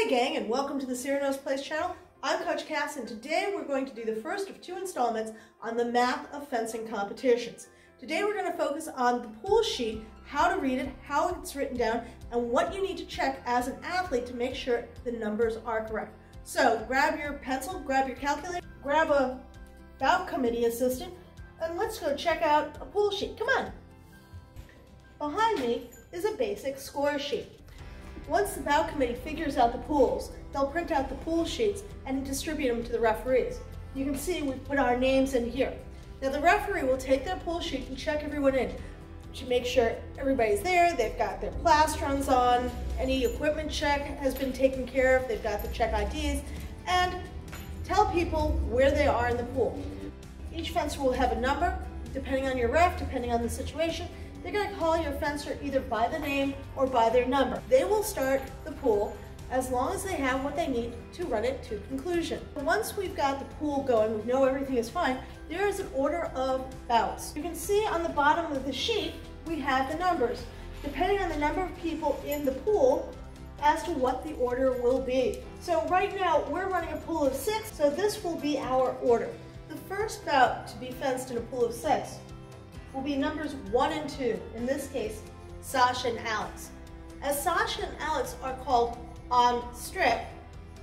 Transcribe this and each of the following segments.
Hey gang, and welcome to the Cyrano's Place channel. I'm Coach Kass, and today we're going to do the first of two installments on the Math of Fencing competitions. Today we're going to focus on the pool sheet, how to read it, how it's written down, and what you need to check as an athlete to make sure the numbers are correct. So grab your pencil, grab your calculator, grab a bout committee assistant, and let's go check out a pool sheet. Come on. Behind me is a basic score sheet. Once the bout committee figures out the pools, they'll print out the pool sheets and distribute them to the referees. You can see we put our names in here. Now the referee will take their pool sheet and check everyone in to make sure everybody's there, they've got their plastrons on, any equipment check has been taken care of, they've got the check IDs, and tell people where they are in the pool. Each fencer will have a number, depending on your ref, depending on the situation, they're to call your fencer either by the name or by their number. They will start the pool as long as they have what they need to run it to conclusion. Once we've got the pool going, we know everything is fine, there is an order of bouts. You can see on the bottom of the sheet, we have the numbers. Depending on the number of people in the pool, as to what the order will be. So right now, we're running a pool of six, so this will be our order. The first bout to be fenced in a pool of six will be numbers one and two, in this case, Sasha and Alex. As Sasha and Alex are called on strip,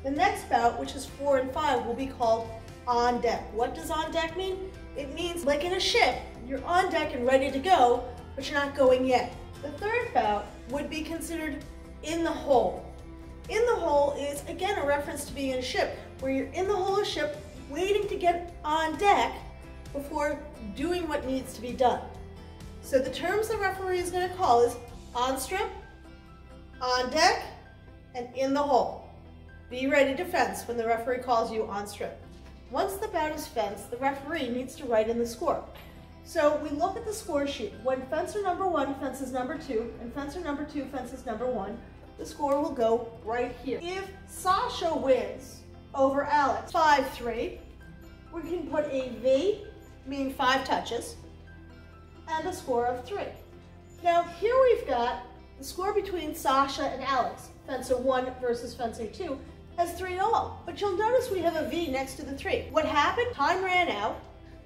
the next bout, which is four and five, will be called on deck. What does on deck mean? It means like in a ship, you're on deck and ready to go, but you're not going yet. The third bout would be considered in the hole. In the hole is, again, a reference to being in a ship, where you're in the hole of ship, waiting to get on deck before doing what needs to be done. So the terms the referee is going to call is on strip, on deck, and in the hole. Be ready to fence when the referee calls you on strip. Once the bout is fenced, the referee needs to write in the score. So we look at the score sheet. When fencer number one fences number two, and fencer number two fences number one, the score will go right here. If Sasha wins over Alex 5-3, we can put a V meaning five touches, and a score of three. Now here we've got the score between Sasha and Alex, fencer one versus fencer two, has three all. But you'll notice we have a V next to the three. What happened? Time ran out,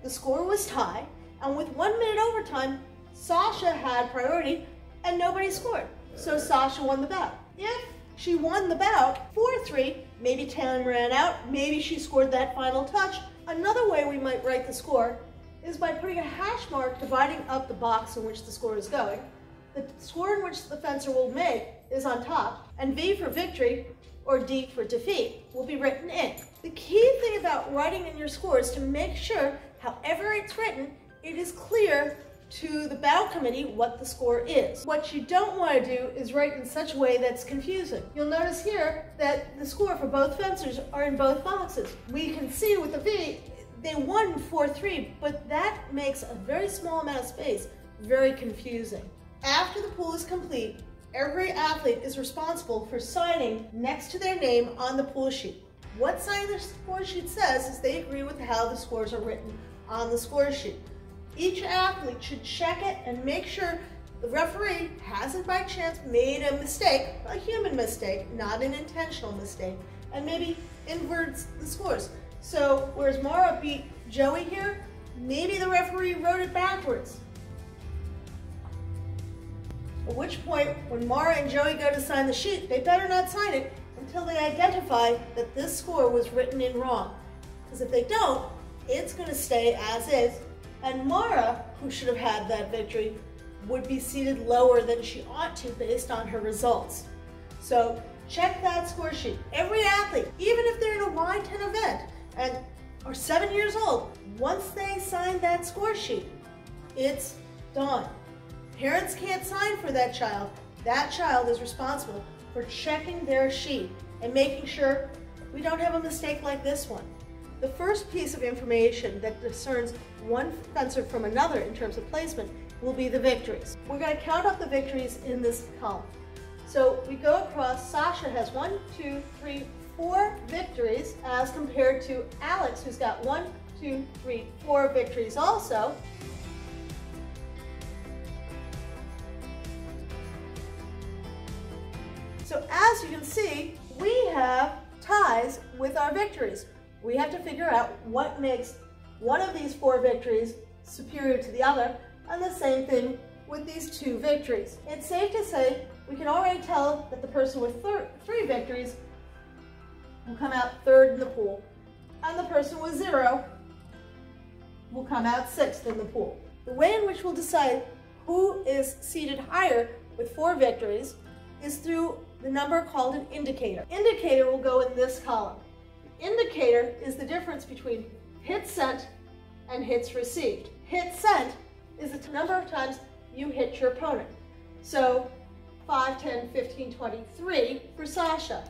the score was tied, and with one minute overtime, Sasha had priority and nobody scored. So Sasha won the bout. If she won the bout 4-3, maybe time ran out, maybe she scored that final touch. Another way we might write the score is by putting a hash mark dividing up the box in which the score is going. The score in which the fencer will make is on top, and V for victory, or D for defeat, will be written in. The key thing about writing in your score is to make sure, however it's written, it is clear to the bout committee what the score is. What you don't want to do is write in such a way that's confusing. You'll notice here that the score for both fencers are in both boxes. We can see with the V, they won 4-3, but that makes a very small amount of space very confusing. After the pool is complete, every athlete is responsible for signing next to their name on the pool sheet. What signing the score sheet says is they agree with how the scores are written on the score sheet. Each athlete should check it and make sure the referee hasn't by chance made a mistake, a human mistake, not an intentional mistake, and maybe inverts the scores. So whereas Mara beat Joey here, maybe the referee wrote it backwards. At which point, when Mara and Joey go to sign the sheet, they better not sign it until they identify that this score was written in wrong. Because if they don't, it's going to stay as is, and Mara, who should have had that victory, would be seeded lower than she ought to based on her results. So check that score sheet. Every athlete, even if they're in a Y10 event, and are seven years old, once they sign that score sheet, it's done. Parents can't sign for that child. That child is responsible for checking their sheet and making sure we don't have a mistake like this one. The first piece of information that discerns one fencer from another in terms of placement will be the victories. We're going to count up the victories in this column. So we go across, Sasha has one, two, three, four victories as compared to Alex, who's got one, two, three, four victories also. So as you can see, we have ties with our victories. We have to figure out what makes one of these four victories superior to the other, and the same thing with these two victories. It's safe to say we can already tell that the person with three victories will come out third in the pool, and the person with zero will come out sixth in the pool. The way in which we'll decide who is seeded higher with four victories is through the number called an indicator. Indicator will go in this column. Indicator is the difference between hits sent and hits received. Hits sent is the number of times you hit your opponent. So 5, 10, 15, 23 for Sasha.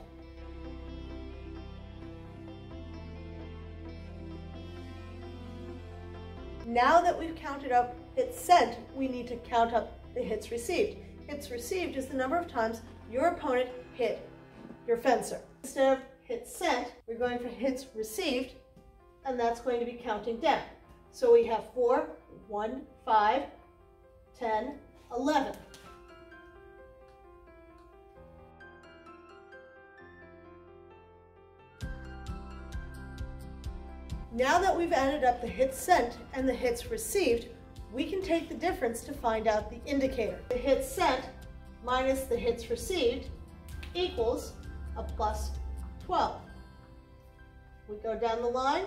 Now that we've counted up hits sent, we need to count up the hits received. Hits received is the number of times your opponent hit your fencer. Instead of hits sent, we're going for hits received, and that's going to be counting down. So we have 4, 1, 5, 10, 11. Now that we've added up the hits sent and the hits received, we can take the difference to find out the indicator. The hits sent minus the hits received equals a plus 12. We go down the line,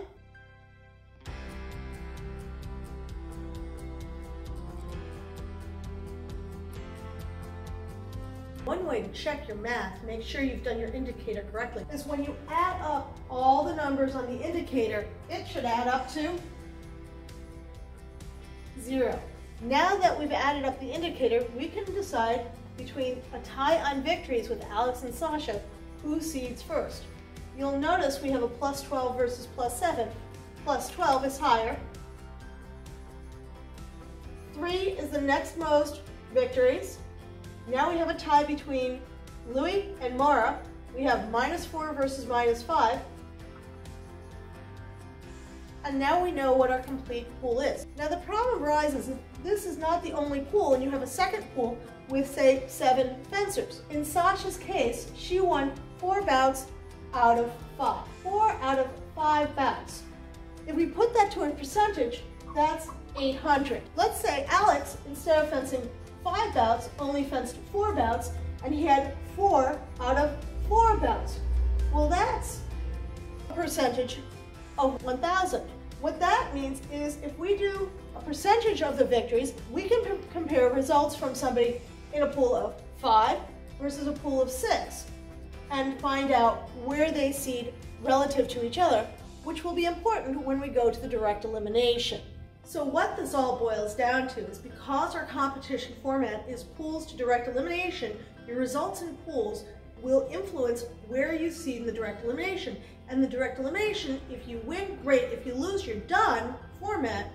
One way to check your math, make sure you've done your indicator correctly, is when you add up all the numbers on the indicator, it should add up to zero. Now that we've added up the indicator, we can decide between a tie on victories with Alex and Sasha, who seeds first. You'll notice we have a plus 12 versus plus 7. Plus 12 is higher. 3 is the next most victories. Now we have a tie between Louis and Mara. We have minus 4 versus minus 5. And now we know what our complete pool is. Now the problem arises if this is not the only pool and you have a second pool with say seven fencers. In Sasha's case, she won four bouts out of five. Four out of five bouts. If we put that to a percentage, that's 800. Let's say Alex, instead of fencing five bouts, only fenced four bouts, and he had four out of four bouts. Well, that's a percentage of 1,000. What that means is if we do a percentage of the victories, we can compare results from somebody in a pool of five versus a pool of six and find out where they seed relative to each other, which will be important when we go to the direct elimination. So what this all boils down to is because our competition format is pools to direct elimination, your results in pools will influence where you seed in the direct elimination. And the direct elimination, if you win, great. If you lose, you're done format.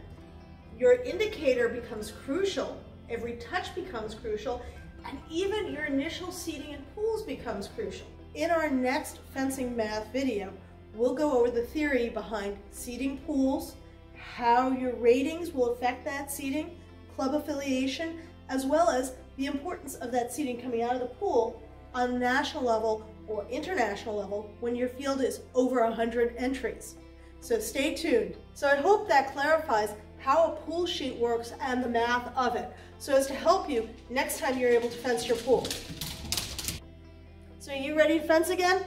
Your indicator becomes crucial. Every touch becomes crucial. And even your initial seeding in pools becomes crucial. In our next fencing math video, we'll go over the theory behind seeding pools, how your ratings will affect that seeding, club affiliation, as well as the importance of that seeding coming out of the pool on national level or international level when your field is over 100 entries. So stay tuned. So I hope that clarifies how a pool sheet works and the math of it, so as to help you next time you're able to fence your pool. So are you ready to fence again?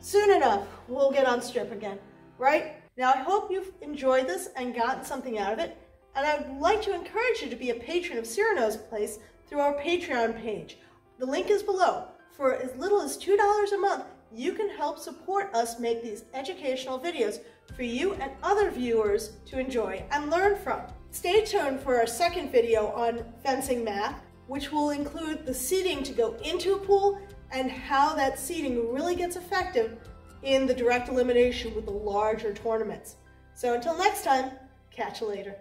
Soon enough, we'll get on strip again, right? Now, I hope you've enjoyed this and gotten something out of it, and I would like to encourage you to be a patron of Cyrano's Place through our Patreon page. The link is below. For as little as $2 a month, you can help support us make these educational videos for you and other viewers to enjoy and learn from. Stay tuned for our second video on fencing math, which will include the seeding to go into a pool and how that seeding really gets effective in the direct elimination with the larger tournaments. So until next time, catch you later.